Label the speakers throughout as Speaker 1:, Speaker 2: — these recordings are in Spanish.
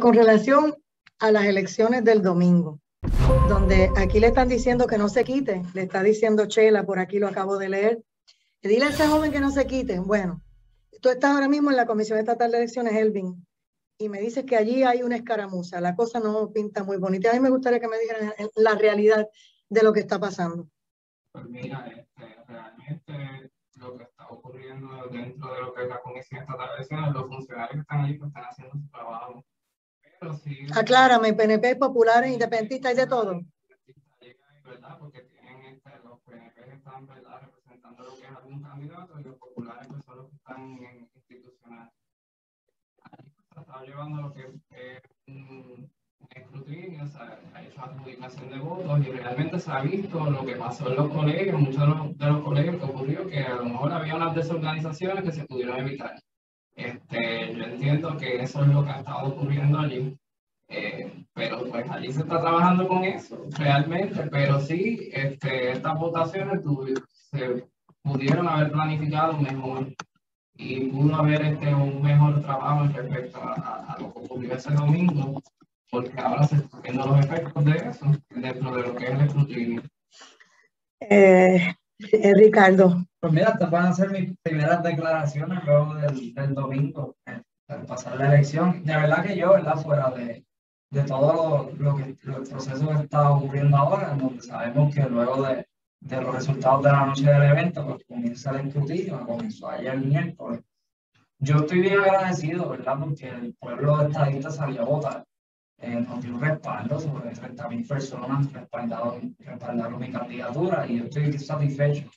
Speaker 1: Con relación a las elecciones del domingo, donde aquí le están diciendo que no se quite, le está diciendo Chela, por aquí lo acabo de leer, dile a ese joven que no se quite. Bueno, tú estás ahora mismo en la Comisión Estatal de Elecciones, Elvin, y me dices que allí hay una escaramuza, la cosa no pinta muy bonita. A mí me gustaría que me dijeran la realidad de lo que está pasando.
Speaker 2: Pues mira, este, realmente lo que está ocurriendo dentro de lo que es la Comisión Estatal de Elecciones, los funcionarios que están allí pues, están haciendo su trabajo
Speaker 1: Aclárame, PNP, populares, independentistas y de todo.
Speaker 2: ¿verdad? Porque tienen este, los PNP están ¿verdad? representando lo que es algún candidato y los populares pues, son los que están en institucional. se está llevando lo que es un, escrutinio, se ha hecho adjudicación de votos y realmente se ha visto lo que pasó en los colegios, muchos de los, de los colegios que ocurrió que a lo mejor había unas desorganizaciones que se pudieron evitar. Este, yo entiendo que eso es lo que ha estado ocurriendo allí, eh, pero pues allí se está trabajando con eso realmente, pero sí, este, estas votaciones se pudieron haber planificado mejor y pudo haber este, un mejor trabajo respecto a, lo que ocurrió ese domingo, porque ahora se están viendo los efectos de eso dentro de lo que es el escrutinio.
Speaker 1: Eh, eh, Ricardo.
Speaker 3: Pues mira, te van a hacer mis primeras declaraciones luego del, del domingo, eh, al pasar la elección. De verdad que yo, ¿verdad? Fuera de, de todo lo, lo que el proceso que está ocurriendo ahora, donde sabemos que luego de, de, los resultados de la noche del evento, pues comienza el escrutinio, comenzó ayer miércoles. Yo estoy bien agradecido, ¿verdad? Porque el pueblo estadista salió a votar eh, nos dio un respaldo sobre 30.000 personas respaldaron, mi candidatura y yo estoy satisfecho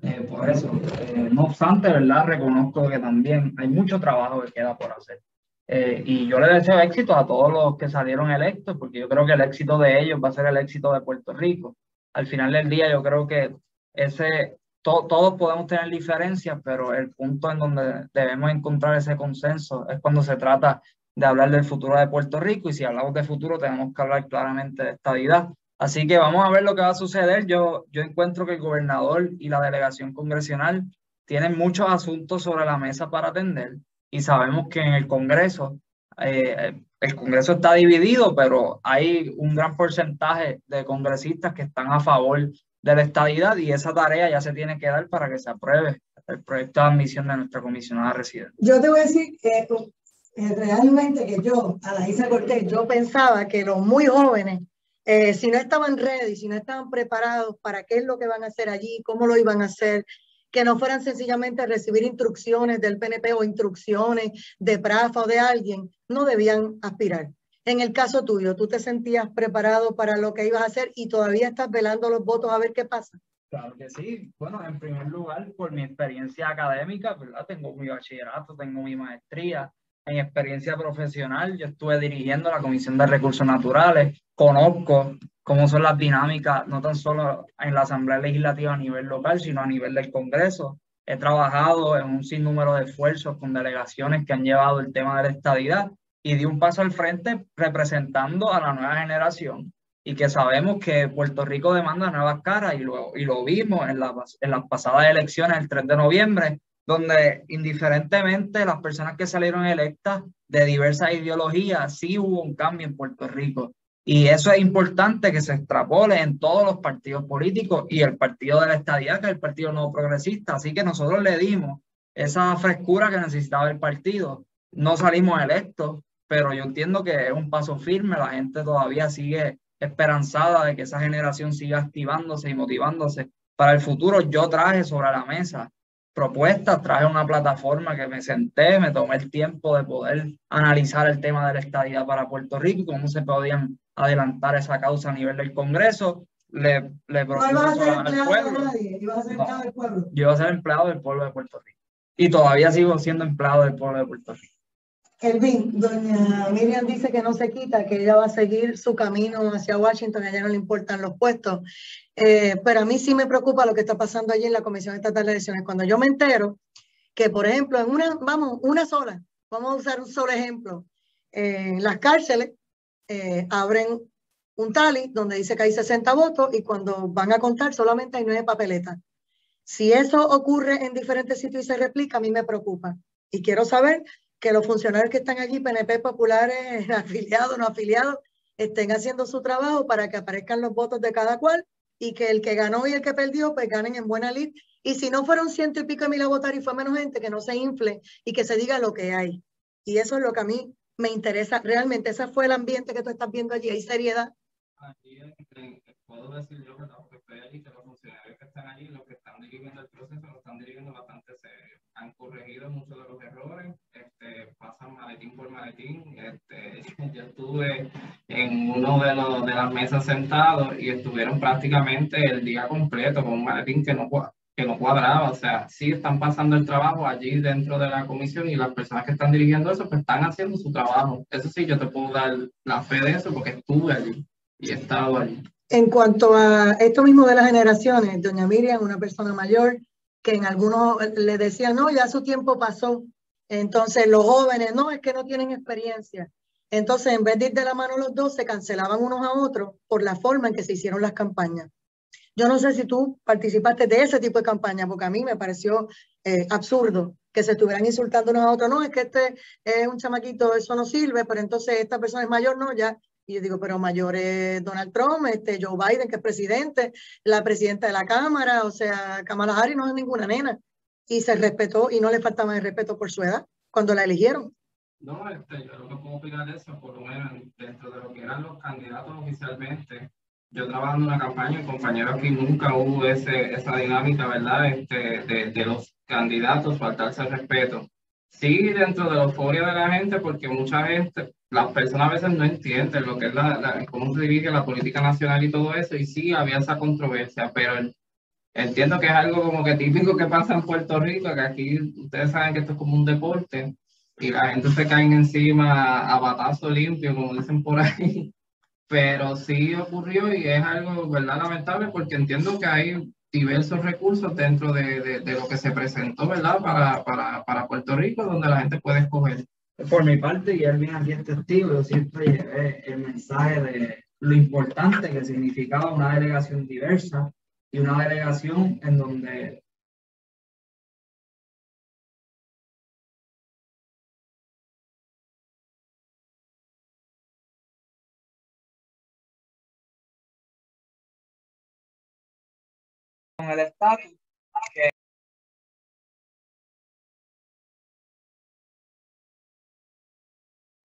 Speaker 3: eh, por eso. Eh, no obstante, ¿verdad? Reconozco que también hay mucho trabajo que queda por hacer. Eh, y yo le deseo éxito a todos los que salieron electos, porque yo creo que el éxito de ellos va a ser el éxito de Puerto Rico. Al final del día, yo creo que ese, todos podemos tener diferencias, pero el punto en donde debemos encontrar ese consenso es cuando se trata de hablar del futuro de Puerto Rico y si hablamos de futuro tenemos que hablar claramente de estabilidad. Así que vamos a ver lo que va a suceder. Yo, yo encuentro que el gobernador y la delegación congresional tienen muchos asuntos sobre la mesa para atender y sabemos que en el Congreso, eh, el Congreso está dividido, pero hay un gran porcentaje de congresistas que están a favor de la estabilidad y esa tarea ya se tiene que dar para que se apruebe el proyecto de admisión de nuestra comisionada residente.
Speaker 1: Yo te voy a decir eh, realmente que yo, a la Isa Cortés, yo pensaba que los muy jóvenes, eh, si no estaban ready, si no estaban preparados para qué es lo que van a hacer allí, cómo lo iban a hacer, que no fueran sencillamente a recibir instrucciones del PNP o instrucciones de PRAFA o de alguien, no debían aspirar. En el caso tuyo, ¿tú te sentías preparado para lo que ibas a hacer y todavía estás velando los votos a ver qué pasa?
Speaker 3: Claro que sí. Bueno, en primer lugar, por mi experiencia académica, ¿verdad? Tengo mi bachillerato, tengo mi maestría, en experiencia profesional, yo estuve dirigiendo la Comisión de Recursos Naturales, conozco cómo son las dinámicas, no tan solo en la Asamblea Legislativa a nivel local, sino a nivel del Congreso. He trabajado en un sinnúmero de esfuerzos con delegaciones que han llevado el tema de la estadidad y di un paso al frente representando a la nueva generación y que sabemos que Puerto Rico demanda nuevas caras y lo, y lo vimos en, en las pasadas elecciones el 3 de noviembre, donde indiferentemente las personas que salieron electas de diversas ideologías, sí hubo un cambio en Puerto Rico. Y eso es importante que se extrapole en todos los partidos políticos y el partido de la estadía, que es el Partido Nuevo Progresista. Así que nosotros le dimos esa frescura que necesitaba el partido. No salimos electos, pero yo entiendo que es un paso firme. La gente todavía sigue esperanzada de que esa generación siga activándose y motivándose para el futuro. Yo traje sobre la mesa propuestas, traje una plataforma que me senté, me tomé el tiempo de poder analizar el tema de la estadía para Puerto Rico y cómo se podían adelantar esa causa a nivel del Congreso. Le, le
Speaker 1: ¿No ibas a ser empleado de nadie? ¿Ibas a ser empleado del pueblo?
Speaker 3: Yo iba a ser empleado del pueblo de Puerto Rico. Y todavía sigo siendo empleado del pueblo de Puerto Rico.
Speaker 1: Elvin, doña Miriam dice que no se quita, que ella va a seguir su camino hacia Washington, a ella no le importan los puestos. Eh, pero a mí sí me preocupa lo que está pasando allí en la Comisión Estatal de Elecciones. Cuando yo me entero que, por ejemplo, en una, vamos, una sola, vamos a usar un solo ejemplo, en las cárceles eh, abren un tally donde dice que hay 60 votos y cuando van a contar solamente hay nueve papeletas. Si eso ocurre en diferentes sitios y se replica, a mí me preocupa. Y quiero saber que los funcionarios que están allí, PNP populares, afiliados, no afiliados, estén haciendo su trabajo para que aparezcan los votos de cada cual y que el que ganó y el que perdió, pues ganen en buena lid. Y si no fueron ciento y pico de mil a votar y fue menos gente, que no se infle y que se diga lo que hay. Y eso es lo que a mí me interesa. Realmente, ese fue el ambiente que tú estás viendo allí. Hay seriedad.
Speaker 2: Aquí puedo decir yo, que allí, que los funcionarios que están allí, los que están dirigiendo el proceso, lo están dirigiendo bastante serio. Han corregido muchos de los errores, este, pasan maletín por maletín. Este, yo estuve en uno de, los, de las mesas sentados y estuvieron prácticamente el día completo con un maletín que no, que no cuadraba. O sea, sí están pasando el trabajo allí dentro de la comisión y las personas que están dirigiendo eso, pues están haciendo su trabajo. Eso sí, yo te puedo dar la fe de eso porque estuve allí y he estado allí.
Speaker 1: En cuanto a esto mismo de las generaciones, doña Miriam, una persona mayor, que en algunos le decían, no, ya su tiempo pasó. Entonces los jóvenes, no, es que no tienen experiencia. Entonces, en vez de ir de la mano los dos, se cancelaban unos a otros por la forma en que se hicieron las campañas. Yo no sé si tú participaste de ese tipo de campaña, porque a mí me pareció eh, absurdo que se estuvieran insultando unos a otros. No, es que este es un chamaquito, eso no sirve, pero entonces esta persona es mayor, no, ya. Y yo digo, pero mayor es Donald Trump, este Joe Biden, que es presidente, la presidenta de la Cámara, o sea, Kamala Harris no es ninguna nena. Y se respetó y no le faltaba el respeto por su edad cuando la eligieron.
Speaker 2: No, este, yo lo que puedo opinar eso, por lo menos dentro de lo que eran los candidatos oficialmente, yo trabajando en una campaña, compañero, aquí nunca hubo ese, esa dinámica, ¿verdad? Este, de, de los candidatos, faltarse el respeto. Sí, dentro de la euforia de la gente, porque mucha gente, las personas a veces no entienden lo que es la, cómo se dirige la política nacional y todo eso, y sí había esa controversia, pero entiendo que es algo como que típico que pasa en Puerto Rico, que aquí ustedes saben que esto es como un deporte, y la gente se cae encima a batazo limpio, como dicen por ahí, pero sí ocurrió y es algo, ¿verdad? Lamentable porque entiendo que hay diversos recursos dentro de, de, lo que se presentó, ¿verdad? Para, para, para, Puerto Rico, donde la gente puede escoger.
Speaker 3: Por mi parte, y él viene aquí es testigo, yo siempre llevé el mensaje de lo importante que significaba una delegación diversa y una delegación en donde el estatus que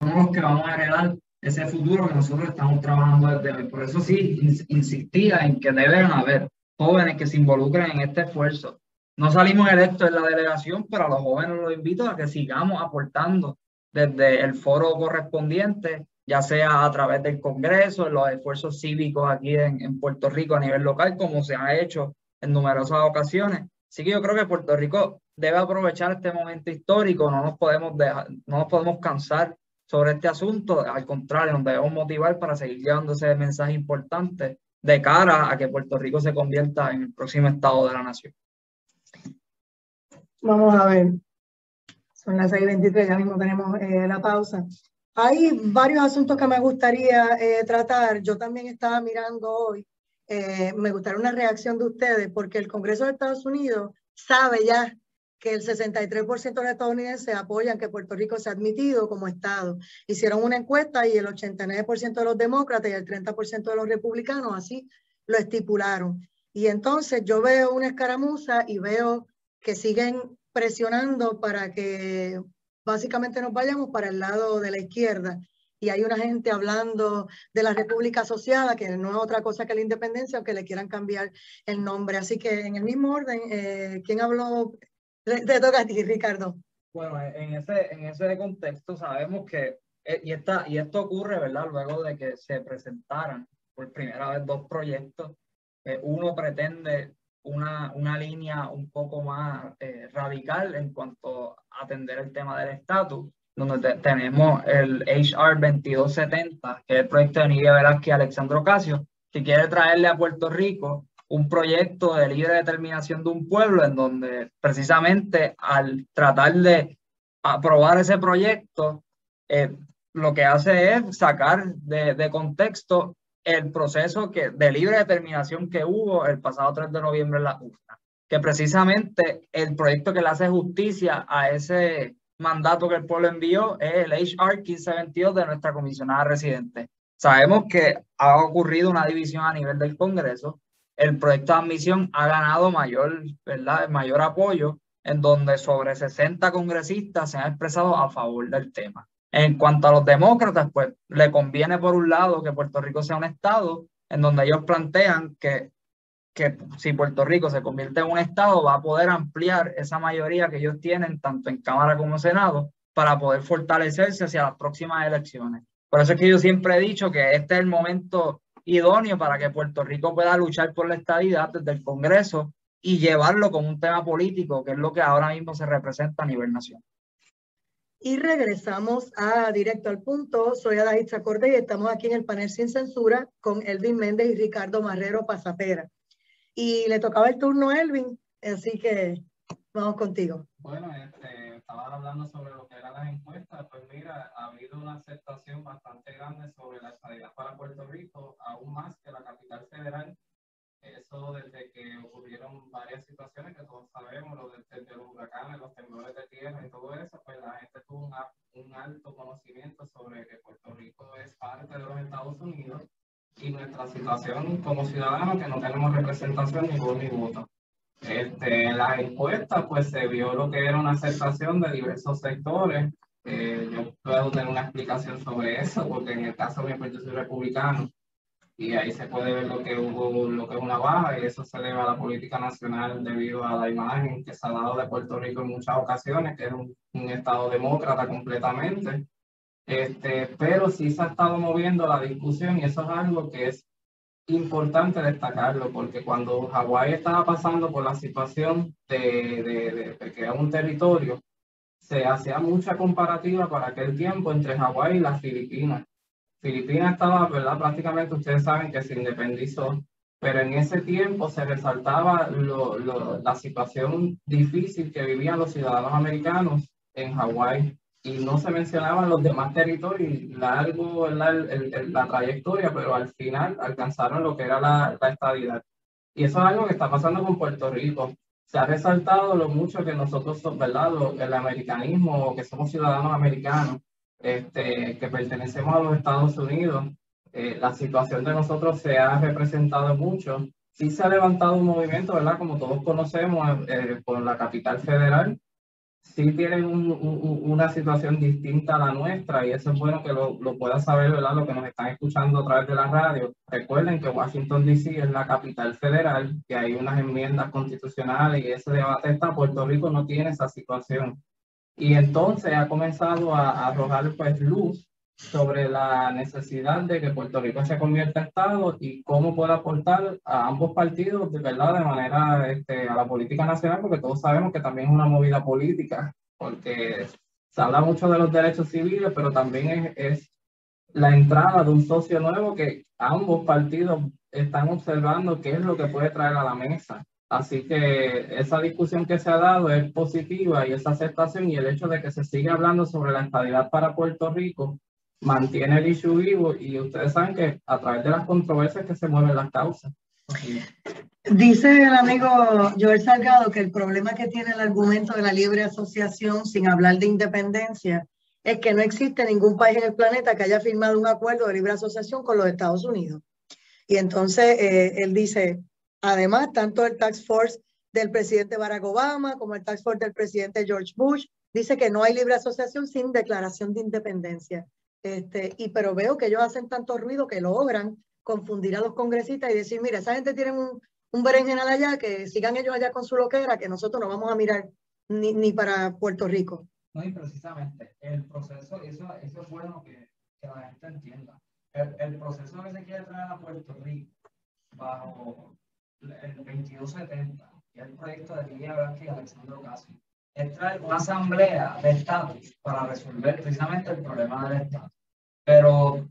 Speaker 3: somos que vamos a heredar ese futuro que nosotros estamos trabajando desde hoy. Por eso sí insistía en que deben haber jóvenes que se involucren en este esfuerzo. No salimos electos en la delegación, pero a los jóvenes los invito a que sigamos aportando desde el foro correspondiente, ya sea a través del Congreso, en los esfuerzos cívicos aquí en, Puerto Rico a nivel local, como se ha hecho en numerosas ocasiones. Así que yo creo que Puerto Rico debe aprovechar este momento histórico, no nos podemos dejar, no nos podemos cansar sobre este asunto, al contrario, nos debemos motivar para seguir llevando ese mensaje importante de cara a que Puerto Rico se convierta en el próximo estado de la nación.
Speaker 1: Vamos a ver, son las 6.23, ya mismo tenemos eh, la pausa. Hay varios asuntos que me gustaría eh, tratar. Yo también estaba mirando hoy eh, me gustaría una reacción de ustedes, porque el Congreso de Estados Unidos sabe ya que el 63% de los estadounidenses apoyan que Puerto Rico sea admitido como Estado. Hicieron una encuesta y el 89% de los demócratas y el 30% de los republicanos así lo estipularon. Y entonces yo veo una escaramuza y veo que siguen presionando para que básicamente nos vayamos para el lado de la izquierda y hay una gente hablando de la República Asociada, que no es otra cosa que la independencia, aunque le quieran cambiar el nombre. Así que en el mismo orden, eh, ¿quién habló? Te toca a ti, Ricardo.
Speaker 3: Bueno, en ese, en ese contexto sabemos que, eh, y, esta, y esto ocurre, ¿verdad? Luego de que se presentaran por primera vez dos proyectos, eh, uno pretende una, una, línea un poco más radical en cuanto a atender el tema del estatus donde tenemos el HR 2270, que es el proyecto de Nidia Velázquez y Alexandro Casio, que quiere traerle a Puerto Rico un proyecto de libre determinación de un pueblo, en donde precisamente al tratar de aprobar ese proyecto, eh, lo que hace es sacar de, contexto el proceso que, de libre determinación que hubo el pasado 3 de noviembre en la UFA, que precisamente el proyecto que le hace justicia a ese mandato que el pueblo envió es el HR 1522 de nuestra comisionada residente. Sabemos que ha ocurrido una división a nivel del Congreso. El proyecto de admisión ha ganado mayor, ¿verdad? mayor apoyo, en donde sobre 60 congresistas se han expresado a favor del tema. En cuanto a los demócratas, pues le conviene por un lado que Puerto Rico sea un estado en donde ellos plantean que, que si Puerto Rico se convierte en un estado va a poder ampliar esa mayoría que ellos tienen tanto en Cámara como en Senado para poder fortalecerse hacia las próximas elecciones. Por eso es que yo siempre he dicho que este es el momento idóneo para que Puerto Rico pueda luchar por la estabilidad desde el Congreso y llevarlo como un tema político, que es lo que ahora mismo se representa a nivel nacional.
Speaker 1: Y regresamos a Directo al Punto. Soy Adahitza Corte y estamos aquí en el panel sin censura con Elvin Méndez y Ricardo Marrero Pasapera. Y le tocaba el turno a Elvin, así que vamos contigo.
Speaker 2: Bueno, este, estaba hablando sobre lo que eran las encuestas. Pues mira, ha habido una aceptación bastante grande sobre la estabilidad para Puerto Rico, aún más que la capital federal eso desde que ocurrieron varias situaciones que todos sabemos, lo de, los huracanes, los temblores de tierra y todo eso, pues la gente tuvo un, un alto conocimiento sobre que Puerto Rico es parte de los Estados Unidos y nuestra situación como ciudadanos que no tenemos representación ni voz ni voto. Este, en las encuestas pues se vio lo que era una aceptación de diversos sectores. Eh, yo puedo tener una explicación sobre eso porque en el caso de mi partido republicano y ahí se puede ver lo que hubo, lo que es una baja y eso se debe a la política nacional debido a la imagen que se ha dado de Puerto Rico en muchas ocasiones, que es un, un estado demócrata completamente. Este, pero sí se ha estado moviendo la discusión y eso es algo que es importante destacarlo, porque cuando Hawái estaba pasando por la situación de, de, de era un territorio, se hacía mucha comparativa para aquel tiempo entre Hawái y las Filipinas. Filipinas estaba, ¿verdad? Prácticamente ustedes saben que se independizó, pero en ese tiempo se resaltaba lo, lo, la situación difícil que vivían los ciudadanos americanos en Hawái y no se mencionaban los demás territorios, largo la, el, la trayectoria, pero al final alcanzaron lo que era la, la estabilidad. Y eso es algo que está pasando con Puerto Rico. Se ha resaltado lo mucho que nosotros, ¿verdad? el americanismo, que somos ciudadanos americanos, este, que pertenecemos a los Estados Unidos, eh, la situación de nosotros se ha representado mucho. Sí se ha levantado un movimiento, ¿verdad? Como todos conocemos, eh, por la capital federal. Sí tienen un, una situación distinta a la nuestra y eso es bueno que lo, lo puedan saber, ¿verdad? Lo que nos están escuchando a través de la radio. Recuerden que Washington, D.C. es la capital federal, que hay unas enmiendas constitucionales y ese debate está. Puerto Rico no tiene esa situación. Y entonces ha comenzado a, arrojar pues luz sobre la necesidad de que Puerto Rico se convierta en Estado y cómo puede aportar a ambos partidos de verdad de manera este, a la política nacional, porque todos sabemos que también es una movida política, porque se habla mucho de los derechos civiles, pero también es, es la entrada de un socio nuevo que ambos partidos están observando qué es lo que puede traer a la mesa. Así que esa discusión que se ha dado es positiva y esa aceptación y el hecho de que se sigue hablando sobre la estabilidad para Puerto Rico mantiene el issue vivo y ustedes saben que a través de las controversias que se mueven las causas.
Speaker 1: Dice el amigo Joel Salgado que el problema que tiene el argumento de la libre asociación sin hablar de independencia es que no existe ningún país en el planeta que haya firmado un acuerdo de libre asociación con los Estados Unidos. Y entonces eh, él dice, Además, tanto el Tax Force del presidente Barack Obama como el Tax Force del presidente George Bush dice que no hay libre asociación sin declaración de independencia. Este, y pero veo que ellos hacen tanto ruido que logran confundir a los congresistas y decir, mira, esa gente tiene un, un berenjenal allá, que sigan ellos allá con su loquera, que nosotros no vamos a mirar ni, ni para Puerto Rico.
Speaker 3: No, y precisamente el proceso, eso, eso es bueno que, que la gente entienda. El, el proceso que se quiere traer a Puerto Rico bajo el 2270, que es el proyecto de Lidia Vázquez y Alexandro Casi, es traer una asamblea de estatus para resolver precisamente el problema del estatus. Pero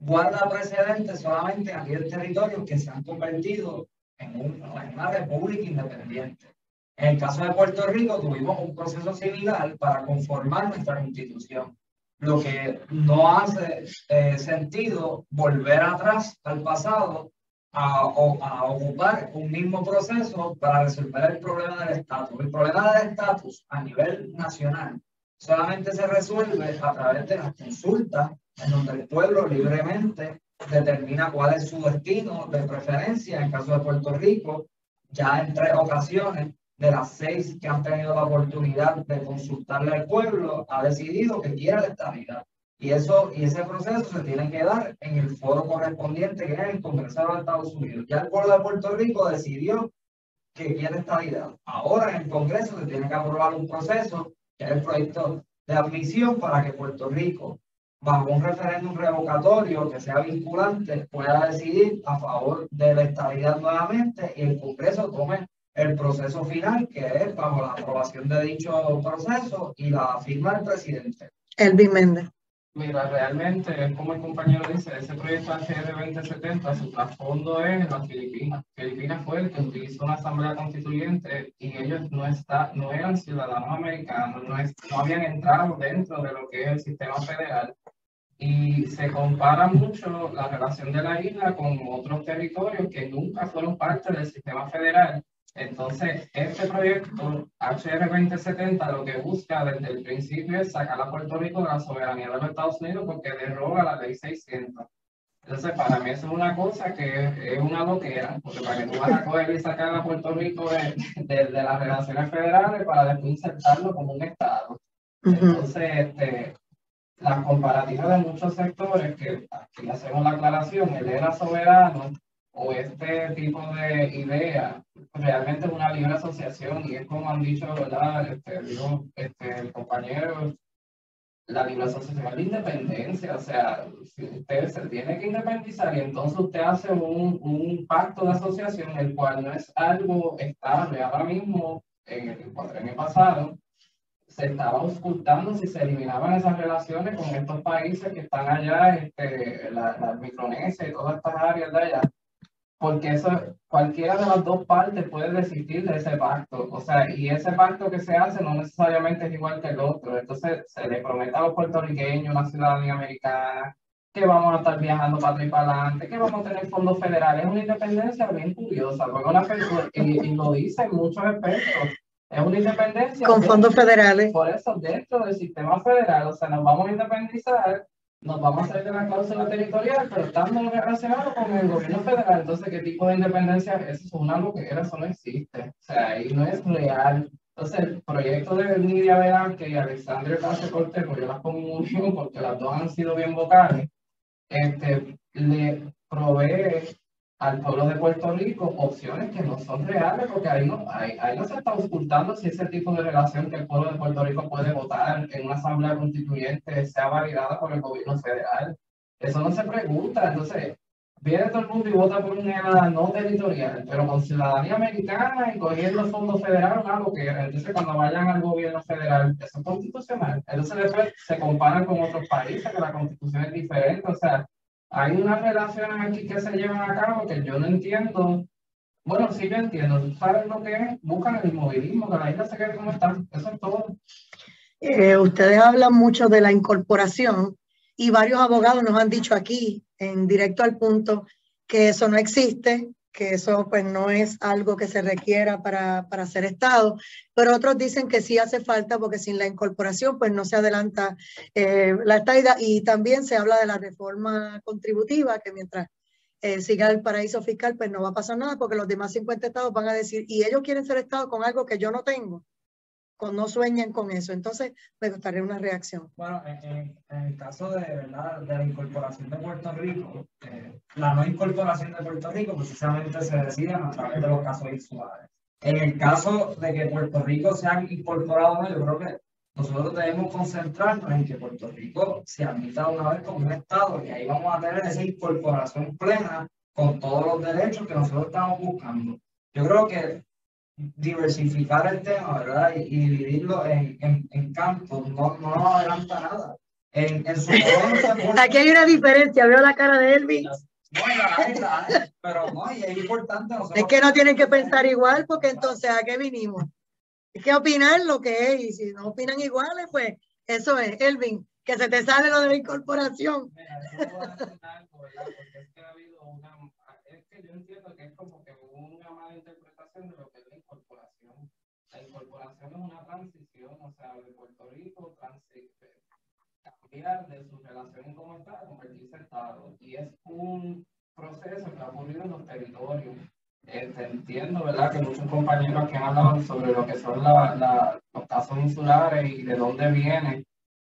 Speaker 3: guarda precedentes solamente en aquellos territorios que se han convertido en, un, en una república independiente. En el caso de Puerto Rico tuvimos un proceso similar para conformar nuestra constitución, lo que no hace eh, sentido volver atrás al pasado a, a, ocupar un mismo proceso para resolver el problema del estatus. El problema del estatus a nivel nacional solamente se resuelve a través de las consultas, en donde el pueblo libremente determina cuál es su destino de preferencia. En caso de Puerto Rico, ya en tres ocasiones de las seis que han tenido la oportunidad de consultarle al pueblo, ha decidido que quiere la estabilidad. Y, eso, y ese proceso se tiene que dar en el foro correspondiente, que es el Congreso de los Estados Unidos. Ya el pueblo de Puerto Rico decidió que quiere estabilidad. Ahora en el Congreso se tiene que aprobar un proceso, que es el proyecto de admisión para que Puerto Rico, bajo un referéndum revocatorio que sea vinculante, pueda decidir a favor de la estabilidad nuevamente y el Congreso tome el proceso final, que es bajo la aprobación de dicho proceso y la firma del presidente.
Speaker 1: Elvin Méndez.
Speaker 2: Mira, realmente, es como el compañero dice, ese proyecto HR 2070, su trasfondo es las Filipinas. Filipinas fue el que utilizó una asamblea constituyente y ellos no, está, no eran ciudadanos americanos, no, no habían entrado dentro de lo que es el sistema federal. Y se compara mucho la relación de la isla con otros territorios que nunca fueron parte del sistema federal entonces, este proyecto HR 2070 lo que busca desde el principio es sacar a Puerto Rico de la soberanía de los Estados Unidos porque derroga la ley 600. Entonces, para mí eso es una cosa que es una loquera, porque para que tú vas a coger y sacar a Puerto Rico de, de, las relaciones federales para después insertarlo como un Estado. Entonces, este, las comparativas de muchos sectores, que aquí hacemos la aclaración, él era soberano, o este tipo de idea realmente es una libre asociación y es como han dicho, ¿verdad? Este, digo, este, el compañero, la libre asociación es la independencia, o sea, si usted se tiene que independizar y entonces usted hace un, un pacto de asociación, el cual no es algo estable ahora mismo, en el año pasado, se estaba ocultando si se eliminaban esas relaciones con estos países que están allá, este, la, la Micronesia y todas estas áreas de allá porque eso, cualquiera de las dos partes puede desistir de ese pacto. O sea, y ese pacto que se hace no necesariamente es igual que el otro. Entonces, se le promete a los puertorriqueños una ciudadanía americana, que vamos a estar viajando para atrás y para adelante, que vamos a tener fondos federales. Es una independencia bien curiosa, y, y lo dicen muchos expertos. Es una independencia.
Speaker 1: Con fondos federales.
Speaker 2: Por eso, dentro del sistema federal, o sea, nos vamos a independizar nos vamos a salir de la cláusula territorial, pero estando relacionado con el gobierno federal. Entonces, ¿qué tipo de independencia es? Eso es una que eso no existe. O sea, ahí no es real. Entonces, el proyecto de Nidia Velázquez y Alexandria Cáceres Cortés, pues yo las pongo porque las dos han sido bien vocales, este, le provee al pueblo de Puerto Rico opciones que no son reales, porque ahí no, ahí, ahí no se está ocultando si ese tipo de relación que el pueblo de Puerto Rico puede votar en una asamblea constituyente sea validada por el gobierno federal. Eso no se pregunta. Entonces, viene todo el mundo y vota por una no territorial, pero con ciudadanía americana y cogiendo fondos federales, algo que entonces cuando vayan al gobierno federal, eso es constitucional. Entonces después se comparan con otros países, que la constitución es diferente, o sea, hay unas relaciones aquí que se llevan a cabo que yo no entiendo. Bueno, sí yo entiendo. ¿Tú sabes lo que es? Buscan el inmovilismo, que la se quede como está. Eso es todo.
Speaker 1: Eh, ustedes hablan mucho de la incorporación y varios abogados nos han dicho aquí, en directo al punto, que eso no existe, que eso pues no es algo que se requiera para, para ser Estado, pero otros dicen que sí hace falta porque sin la incorporación pues no se adelanta eh, la estadía y también se habla de la reforma contributiva que mientras eh, siga el paraíso fiscal pues no va a pasar nada porque los demás 50 estados van a decir y ellos quieren ser Estado con algo que yo no tengo no sueñen con eso. Entonces, me gustaría una reacción.
Speaker 3: Bueno, en, el caso de, ¿verdad? de la incorporación de Puerto Rico, eh, la no incorporación de Puerto Rico precisamente se decide a través de los casos insulares. En el caso de que Puerto Rico se ha incorporado, yo creo que nosotros debemos concentrarnos en que Puerto Rico se admita una vez como un Estado y ahí vamos a tener esa incorporación plena con todos los derechos que nosotros estamos buscando. Yo creo que diversificar el tema, ¿verdad? Y, dividirlo en, en, en, campos, no, no adelanta nada. En, en su
Speaker 1: Aquí hay una diferencia, veo la cara de Elvis.
Speaker 3: No, la, la, pero no, y es importante.
Speaker 1: Es que no tienen que pensar igual, porque entonces, ¿a qué vinimos? Es que opinar lo que es, y si no opinan iguales, pues eso es, Elvin, que se te sale lo de la incorporación.
Speaker 2: Mira, yo voy a decir algo, ¿verdad? Porque es que ha habido una. Es que yo entiendo que es como que hubo una mala interpretación de lo que la incorporación es una transición, o sea, de Puerto Rico cambiar de su relación como Estado a convertirse en Estado. Y es un proceso que ha ocurrido en los territorios. Este, entiendo, ¿verdad?, que muchos compañeros que han hablado sobre lo que son la, la, los casos insulares y de dónde vienen.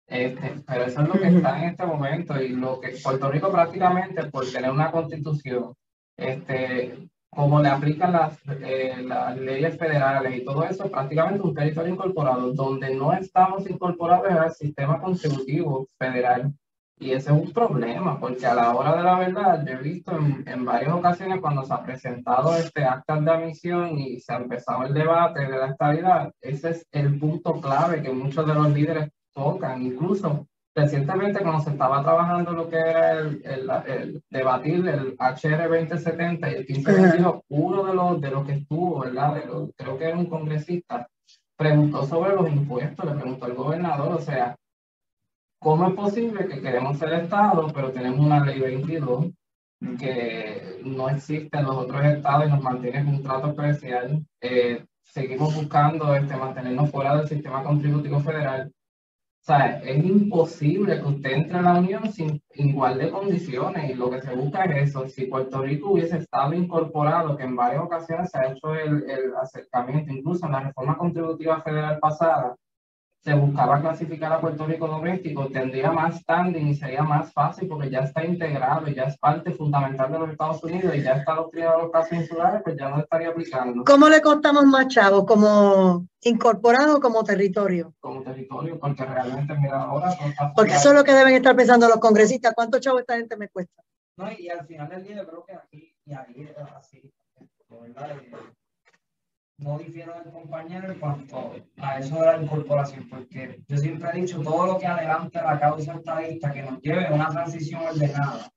Speaker 2: Este, pero eso es lo que está en este momento y lo que Puerto Rico prácticamente por tener una constitución este, como le aplican las, eh, las leyes federales y todo eso, prácticamente un territorio incorporado, donde no estamos incorporados al sistema contributivo federal. Y ese es un problema, porque a la hora de la verdad, yo he visto en, en varias ocasiones cuando se ha presentado este acta de admisión y se ha empezado el debate de la estabilidad, ese es el punto clave que muchos de los líderes tocan. Incluso recientemente cuando se estaba trabajando lo que era el, el, debatir el HR 2070 y el 1522, uno de los, de los que estuvo, ¿verdad? creo que era un congresista, preguntó sobre los impuestos, le preguntó al gobernador, o sea, ¿cómo es posible que queremos ser Estado, pero tenemos una ley 22 que no existe en los otros estados y nos mantiene en un trato especial? Eh, seguimos buscando este, mantenernos fuera del sistema contributivo federal o sea, es imposible que usted entre a la Unión sin igual de condiciones y lo que se busca es eso. Si Puerto Rico hubiese estado incorporado, que en varias ocasiones se ha hecho el, el acercamiento, incluso en la reforma contributiva federal pasada, se buscaba clasificar a Puerto Rico doméstico, tendría más standing y sería más fácil porque ya está integrado y ya es parte fundamental de los Estados Unidos y ya está doctrinado los casos insulares, pues ya no estaría aplicando.
Speaker 1: ¿Cómo le contamos más chavos? ¿Como incorporado o como territorio?
Speaker 2: Como territorio, porque realmente, mira, ahora...
Speaker 1: Porque eso es lo que deben estar pensando los congresistas. ¿Cuántos chavos esta gente me cuesta?
Speaker 3: No, y al final del día yo creo que aquí y ahí es así, ¿verdad? No difiero del compañero en cuanto a eso de la incorporación, porque yo siempre he dicho, todo lo que adelante la causa estadista que nos lleve a una transición ordenada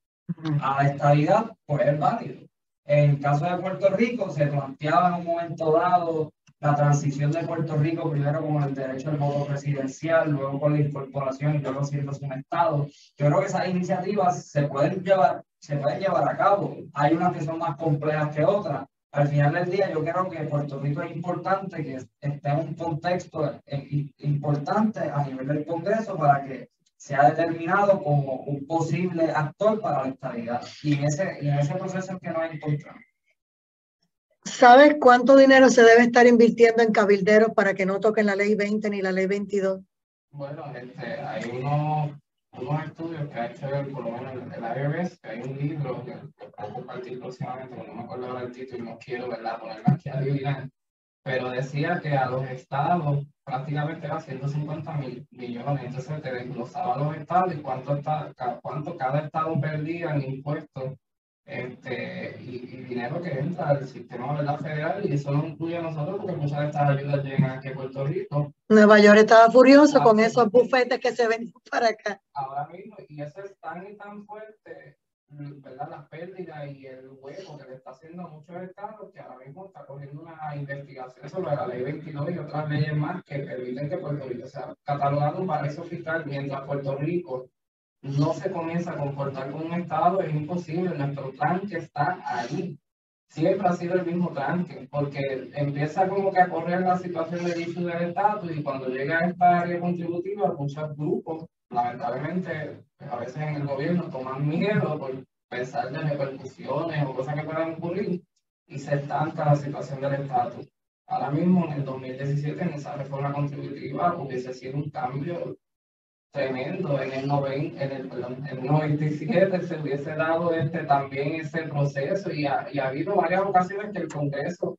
Speaker 3: a la estabilidad, pues es válido. En el caso de Puerto Rico, se planteaba en un momento dado la transición de Puerto Rico, primero con el derecho al voto presidencial, luego con la incorporación y luego siendo un Estado. Yo creo que esas iniciativas se pueden llevar, se pueden llevar a cabo. Hay unas que son más complejas que otras, al final del día yo creo que Puerto Rico es importante que esté en un contexto eh, importante a nivel del Congreso para que sea determinado como un posible actor para la estabilidad. Y en ese, en ese proceso es que nos encontramos.
Speaker 1: ¿Sabes cuánto dinero se debe estar invirtiendo en cabilderos para que no toquen la ley 20 ni la ley 22?
Speaker 2: Bueno, este, hay unos unos estudios que ha hecho por lo menos el, IRS, que hay un libro que, que puedo compartir próximamente, no me acuerdo ahora el título y no quiero ¿verdad? ponerme aquí a adivinar, pero decía que a los estados prácticamente era 150 mil millones, entonces te desglosaba los estados y cuánto, está, cuánto cada estado perdía en impuestos este, y, dinero que entra al sistema la federal y eso no incluye a nosotros porque muchas de estas ayudas llegan aquí a Puerto Rico.
Speaker 1: Nueva York estaba furioso con esos bufetes que se ven para acá.
Speaker 2: Ahora mismo, y eso es tan y tan fuerte, ¿verdad? Las pérdidas y el hueco que le está haciendo a muchos estados que ahora mismo está cogiendo una investigación sobre la ley 22 y otras leyes más que permiten que Puerto Rico sea catalogado un paraíso fiscal mientras Puerto Rico no se comienza a comportar como un Estado, es imposible. Nuestro tranque está ahí. Siempre ha sido el mismo tranque, porque empieza como que a correr la situación del issue del Estado y cuando llega a esta área contributiva, muchos grupos, lamentablemente, a veces en el gobierno toman miedo por pensar de repercusiones o cosas que puedan ocurrir y se estanca la situación del estatus. Ahora mismo, en el 2017, en esa reforma contributiva, hubiese sido un cambio tremendo. En el, 90, en el, en 97 se hubiese dado este, también ese proceso y ha, y ha habido varias ocasiones que el Congreso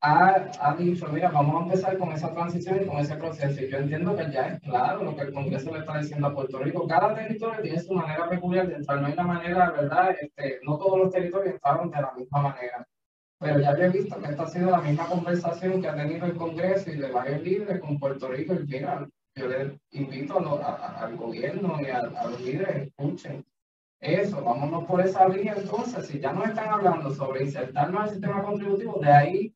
Speaker 2: ha, ha, dicho, mira, vamos a empezar con esa transición y con ese proceso. Y yo entiendo que ya es claro lo que el Congreso le está diciendo a Puerto Rico. Cada territorio tiene su manera peculiar de entrar. No hay una manera, ¿verdad? Este, no todos los territorios entraron de la misma manera. Pero ya he visto que esta ha sido la misma conversación que ha tenido el Congreso y de varios líderes con Puerto Rico. Y mira, yo les invito al gobierno y a, los líderes, escuchen eso, vámonos por esa vía entonces, si ya nos están hablando sobre insertarnos al sistema contributivo, de ahí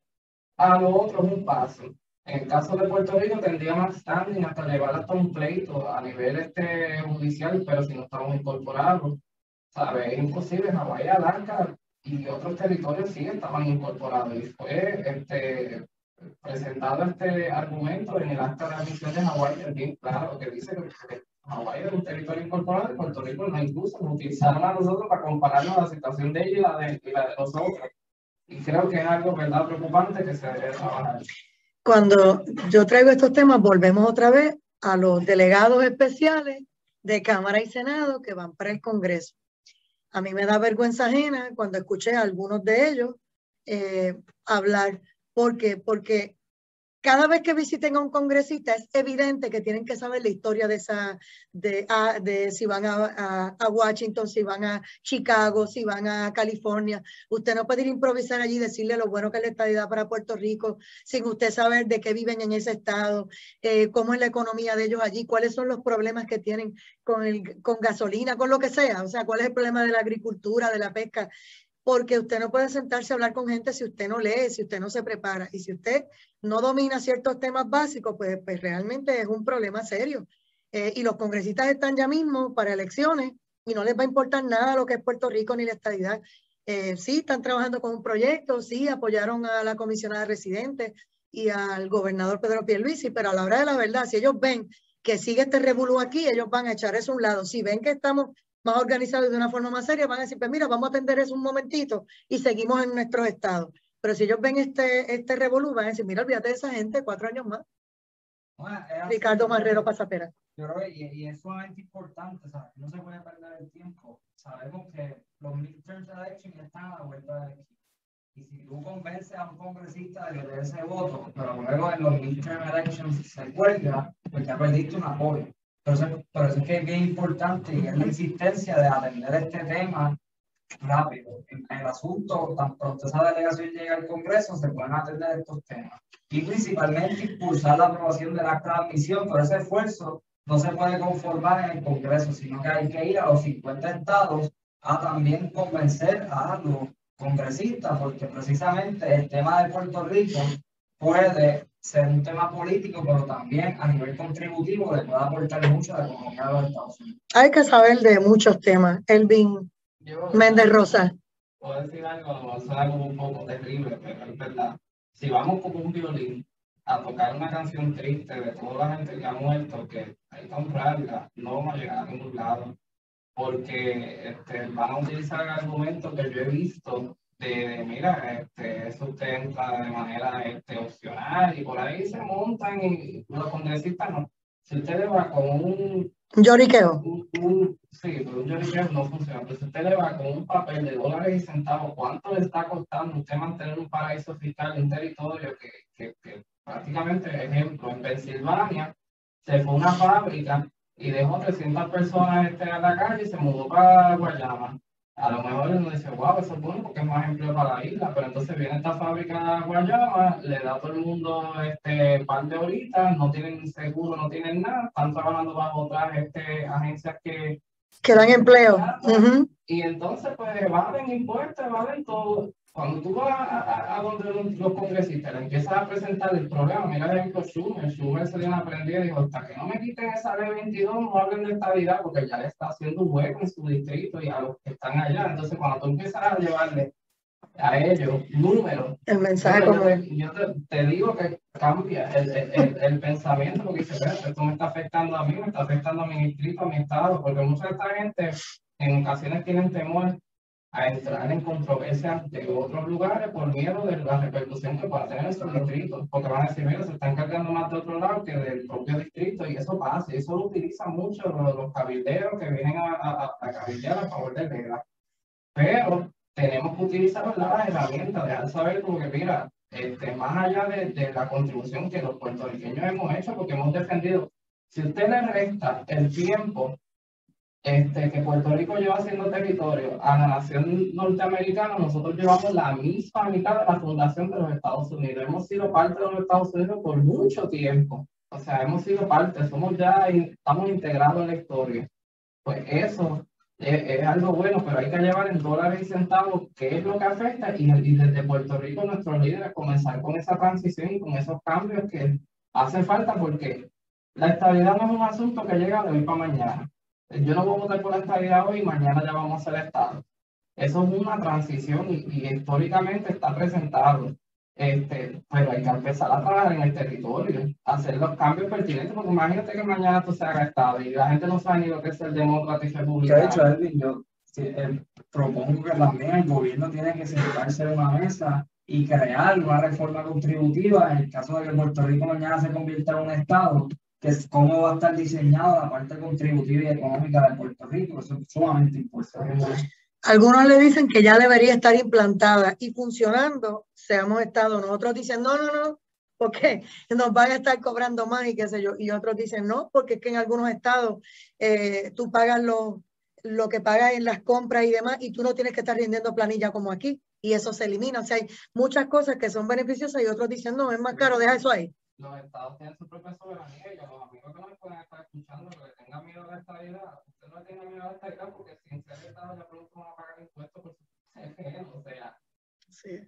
Speaker 2: a lo otro es un paso. En el caso de Puerto Rico tendría más standing hasta llevar hasta un pleito a nivel este judicial, pero si no estamos incorporados, ¿sabes? Es imposible, Hawái, Alaska y otros territorios sí estaban incorporados y fue este, presentado este argumento en el acta de admisión de Hawái, es bien claro, que dice que Hawái es un territorio incorporado y Puerto Rico no incluso nos a nosotros para compararnos la situación de ellos y la de, y la de nosotros. Y creo que es algo, ¿verdad?, preocupante que se debe trabajar.
Speaker 1: Cuando yo traigo estos temas, volvemos otra vez a los delegados especiales de Cámara y Senado que van para el Congreso. A mí me da vergüenza ajena cuando escuché a algunos de ellos eh, hablar. ¿Por qué? Porque cada vez que visiten a un congresista es evidente que tienen que saber la historia de esa, de, ah, de si van a, a, Washington, si van a Chicago, si van a California. Usted no puede ir a improvisar allí y decirle lo bueno que es la estadidad para Puerto Rico sin usted saber de qué viven en ese estado, eh, cómo es la economía de ellos allí, cuáles son los problemas que tienen con, el, con gasolina, con lo que sea. O sea, cuál es el problema de la agricultura, de la pesca porque usted no puede sentarse a hablar con gente si usted no lee, si usted no se prepara. Y si usted no domina ciertos temas básicos, pues, pues realmente es un problema serio. Eh, y los congresistas están ya mismo para elecciones y no les va a importar nada lo que es Puerto Rico ni la estadidad. Eh, sí, están trabajando con un proyecto, sí, apoyaron a la comisionada residente y al gobernador Pedro Pierluisi, pero a la hora de la verdad, si ellos ven que sigue este revolú aquí, ellos van a echar eso a un lado. Si ven que estamos más organizados de una forma más seria, van a decir, pues mira, vamos a atender eso un momentito y seguimos en nuestro estado. Pero si ellos ven este, este revolú, van a decir, mira, olvídate de esa gente, cuatro años más. Ricardo Marrero Pasapera.
Speaker 3: Yo creo que y, es sumamente importante, ¿sabes? No se puede perder el tiempo. Sabemos que los midterm elections están a la vuelta de elección. Y si tú convences a un congresista de que dé ese voto, pero luego en los midterm elections se cuelga, pues ya perdiste un apoyo. Por eso, es que es bien importante y es la existencia de atender este tema rápido. En el asunto, tan pronto esa delegación llega al Congreso, se pueden atender estos temas. Y principalmente impulsar la aprobación de la transmisión, pero ese esfuerzo no se puede conformar en el Congreso, sino que hay que ir a los 50 estados a también convencer a los congresistas, porque precisamente el tema de Puerto Rico puede ser un tema político, pero también a nivel contributivo le puede aportar mucho a la economía de los Estados Unidos.
Speaker 1: Hay que saber de muchos temas. Elvin Méndez Rosa.
Speaker 2: Puedo decir algo, suena como un poco terrible, pero es verdad. Si vamos como un violín a tocar una canción triste de toda la gente que ha muerto, que hay que comprarla, no vamos a llegar a ningún lado, porque este, van a utilizar argumentos que yo he visto de, mira, este, eso usted entra de manera este, opcional y por ahí se montan y los congresistas no. Si usted le va con un...
Speaker 1: Lloriqueo.
Speaker 2: Un, sí, pero un lloriqueo no funciona. Pero si usted le va con un papel de dólares y centavos, ¿cuánto le está costando usted mantener un paraíso fiscal en un territorio que, que, que prácticamente, ejemplo, en Pensilvania se fue una fábrica y dejó 300 personas este, a la calle y se mudó para Guayama a lo mejor uno dice, wow, eso es bueno porque es más empleo para la isla, pero entonces viene esta fábrica Guayama, le da a todo el mundo este par de horitas, no tienen seguro, no tienen nada, están trabajando bajo otras este, agencias que...
Speaker 1: Que dan empleo.
Speaker 2: Y entonces, pues, valen impuestos, valen todo. Cuando tú vas a, a, donde los, congresistas le empiezas a presentar el problema, mira el ejemplo Schumer, Schumer se dio una prendida y dijo, hasta que no me quiten esa ley 22, no hablen de estabilidad, porque ya le está haciendo un hueco en su distrito y a los que están allá. Entonces, cuando tú empiezas a llevarle a ellos números,
Speaker 1: el mensaje
Speaker 2: yo, te, yo te, digo que cambia el, el, el, pensamiento, porque dice, esto me está afectando a mí, me está afectando a mi distrito, a mi estado, porque mucha de esta gente en ocasiones tienen temor a entrar en controversia de otros lugares por miedo de la repercusión que pueda tener en distrito, porque van a decir, mira, se están cargando más de otro lado que del propio distrito, y eso pasa, y eso lo utilizan mucho los, cabilderos que vienen a, a, a, cabildear a favor de Vega. Pero tenemos que utilizar las herramientas, dejar saber como que, mira, este, más allá de, de la contribución que los puertorriqueños hemos hecho, porque hemos defendido, si usted le resta el tiempo este, que Puerto Rico lleva siendo territorio a la nación norteamericana, nosotros llevamos la misma mitad de la fundación de los Estados Unidos. Hemos sido parte de los Estados Unidos por mucho tiempo. O sea, hemos sido parte, somos ya, estamos integrados en la historia. Pues eso es, algo bueno, pero hay que llevar en dólares y centavos qué es lo que afecta y, y desde Puerto Rico nuestros líderes comenzar con esa transición y con esos cambios que hacen falta porque la estabilidad no es un asunto que llega de hoy para mañana yo no voy a votar por la estabilidad hoy y mañana ya vamos a ser Estado. Eso es una transición y, históricamente está presentado. Este, pero hay que empezar a trabajar en el territorio, hacer los cambios pertinentes, porque imagínate que mañana tú se haga Estado y la gente no sabe ni lo que es el demócrata y republicano.
Speaker 3: De hecho, Edwin, yo eh, propongo que también el gobierno tiene que sentarse en una mesa y crear una reforma contributiva en el caso de que Puerto Rico mañana se convierta en un Estado, que es cómo va a estar diseñada la parte contributiva y económica de Puerto Rico. Eso es sumamente importante.
Speaker 1: Algunos le dicen que ya debería estar implantada y funcionando, seamos Estado. Nosotros dicen, no, no, no, porque nos van a estar cobrando más y qué sé yo. Y otros dicen, no, porque es que en algunos estados eh, tú pagas lo, lo que pagas en las compras y demás y tú no tienes que estar rindiendo planilla como aquí. Y eso se elimina. O sea, hay muchas cosas que son beneficiosas y otros dicen, no, es más caro, deja eso ahí.
Speaker 2: Los estados tienen su propia soberanía y a los amigos que no pueden estar escuchando que tengan miedo a la estabilidad, usted no tiene miedo a la estabilidad porque sin ser estado ya pronto van a pagar impuestos por su o sea, sí.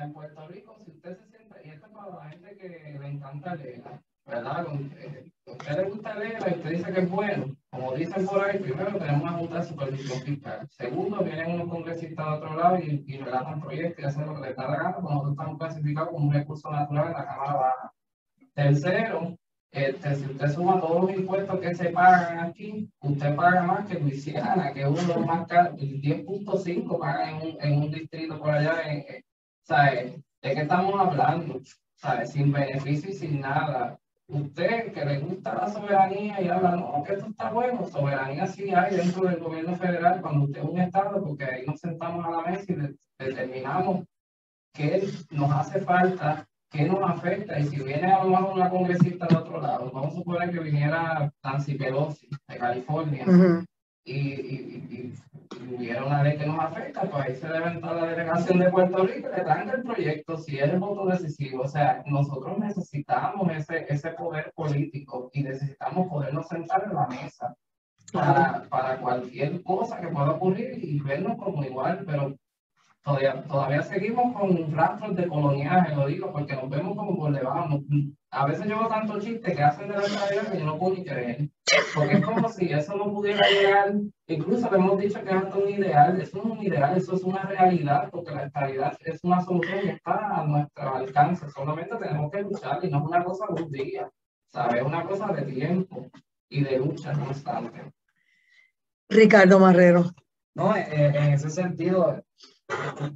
Speaker 2: en Puerto Rico, si usted se siente, y esto es para la gente que le encanta leer, ¿verdad? A usted le gusta leer y usted dice que es bueno. Como dicen por ahí, primero tenemos una junta de supervisión fiscal. Segundo, vienen unos congresistas de otro lado y, y relatan proyectos y hacen lo que les da la gana, como nosotros estamos clasificados como un recurso natural en la Cámara Baja. Tercero, este, si usted suma todos los impuestos que se pagan aquí, usted paga más que Luisiana, que es uno de los más caros, 10.5 paga en un, en un distrito por allá. En, ¿sabe? ¿De qué estamos hablando? ¿Sabe? Sin beneficio y sin nada. Usted que le gusta la soberanía y habla, no, que esto está bueno, soberanía sí hay dentro del gobierno federal cuando usted es un Estado, porque ahí nos sentamos a la mesa y determinamos qué nos hace falta ¿qué nos afecta? Y si viene a lo mejor una congresista de otro lado, vamos a suponer que viniera Nancy Pelosi de California y, y, hubiera una ley que nos afecta, pues ahí se entrar la delegación de Puerto Rico, le traen el proyecto, si es el voto decisivo. O sea, nosotros necesitamos ese, ese poder político y necesitamos podernos sentar en la mesa. Para, para cualquier cosa que pueda ocurrir y vernos como igual, pero Todavía, todavía seguimos con rastros de coloniaje, lo digo, porque nos vemos como por debajo. A veces yo veo tanto chiste que hacen de la realidad que yo no puedo ni creer. Porque es como si eso no pudiera llegar. Incluso le hemos dicho que es hasta un ideal. Eso no es un ideal, eso es una realidad, porque la estabilidad es una solución que está a nuestro alcance. Solamente tenemos que luchar y no es una cosa de un día, ¿sabes? Es una cosa de tiempo y de lucha constante.
Speaker 1: Ricardo Marrero.
Speaker 3: No, eh, eh, en ese sentido,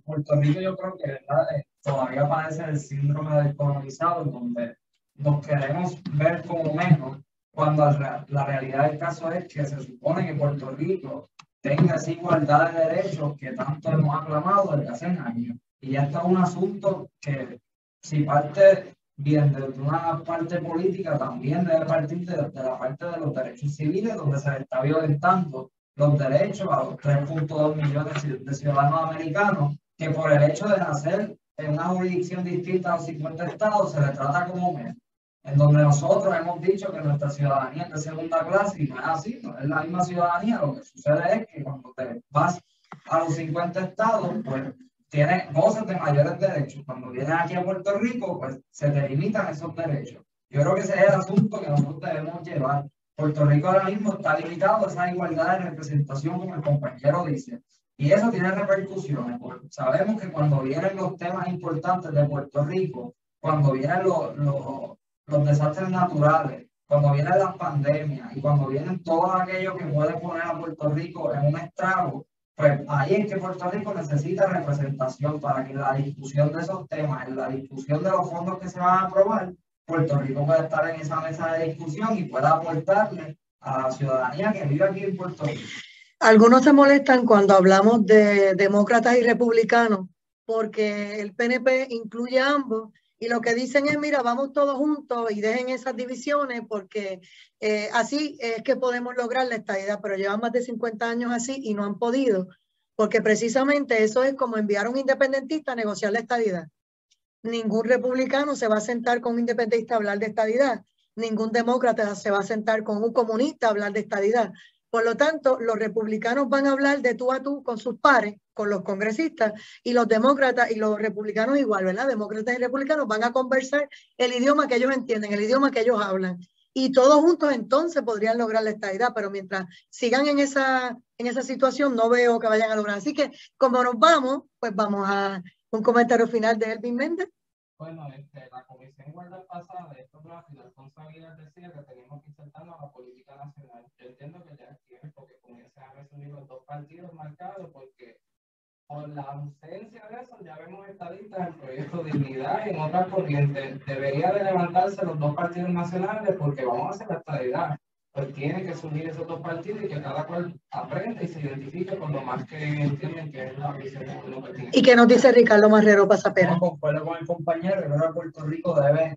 Speaker 3: Puerto Rico yo creo que eh, todavía padece el síndrome del colonizado, donde nos queremos ver como menos, cuando la realidad del caso es que se supone que Puerto Rico tenga esa igualdad de derechos que tanto hemos aclamado desde hace años. Y esto es un asunto que si parte bien de una parte política, también debe partir de, de la parte de los derechos civiles, donde se está violentando los derechos a los 3.2 millones de ciudadanos americanos que por el hecho de nacer en una jurisdicción distinta a los 50 estados se le trata como menos. En donde nosotros hemos dicho que nuestra ciudadanía es de segunda clase y no es así, no es la misma ciudadanía. Lo que sucede es que cuando te vas a los 50 estados, pues tienes, gozas de mayores derechos. Cuando vienes aquí a Puerto Rico, pues se te limitan esos derechos. Yo creo que ese es el asunto que nosotros debemos llevar. Puerto Rico ahora mismo está limitado a esa igualdad de representación, como el compañero dice. Y eso tiene repercusiones. Sabemos que cuando vienen los temas importantes de Puerto Rico, cuando vienen los, los, los desastres naturales, cuando vienen las pandemias y cuando vienen todo aquello que puede poner a Puerto Rico en un estrago, pues ahí es que Puerto Rico necesita representación para que la discusión de esos temas, en la discusión de los fondos que se van a aprobar, Puerto Rico puede estar en esa mesa de discusión y pueda aportarle a la ciudadanía que vive aquí en Puerto Rico.
Speaker 1: Algunos se molestan cuando hablamos de demócratas y republicanos porque el PNP incluye a ambos y lo que dicen es, mira, vamos todos juntos y dejen esas divisiones porque eh, así es que podemos lograr la estabilidad, pero llevan más de 50 años así y no han podido, porque precisamente eso es como enviar a un independentista a negociar la estabilidad. Ningún republicano se va a sentar con un independentista a hablar de estadidad. Ningún demócrata se va a sentar con un comunista a hablar de estadidad. Por lo tanto, los republicanos van a hablar de tú a tú con sus pares, con los congresistas, y los demócratas y los republicanos igual, ¿verdad? Demócratas y republicanos van a conversar el idioma que ellos entienden, el idioma que ellos hablan. Y todos juntos entonces podrían lograr la estadidad, pero mientras sigan en esa, en esa situación, no veo que vayan a lograr. Así que, como nos vamos, pues vamos a un comentario final de Elvin Méndez.
Speaker 2: Bueno, este, la Comisión Igualdad pasada, esto y Alfonso Aguilar decía que teníamos que insertarnos a la política nacional. Yo entiendo que ya es tiempo que comiencen a resumir los dos partidos marcados porque por la ausencia de eso ya vemos estadistas en Proyecto Dignidad y en otras corrientes. Debería de levantarse los dos partidos nacionales porque vamos a hacer la estadidad pues tiene que subir esos dos partidos y que cada cual aprenda y se identifique con lo más que entienden que es la visión
Speaker 1: que ¿Y qué nos dice Ricardo Marrero Pasapera?
Speaker 3: No, concuerdo con el compañero, que Puerto Rico debe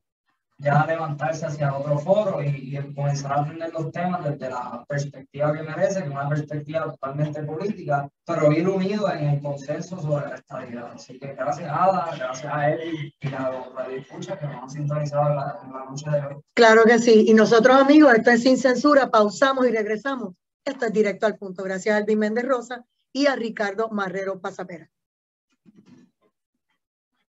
Speaker 3: ya levantarse hacia otro foro y, comenzar a aprender los temas desde la perspectiva que merece, que es una perspectiva totalmente política, pero ir unido en el consenso sobre la estabilidad. Así que gracias Ada, gracias a él y a los radioescuchas que nos han sintonizado en la, en la noche de hoy.
Speaker 1: Claro que sí. Y nosotros, amigos, esto es sin censura, pausamos y regresamos. Esto es directo al punto. Gracias a Alvin Méndez Rosa y a Ricardo Marrero Pasapera.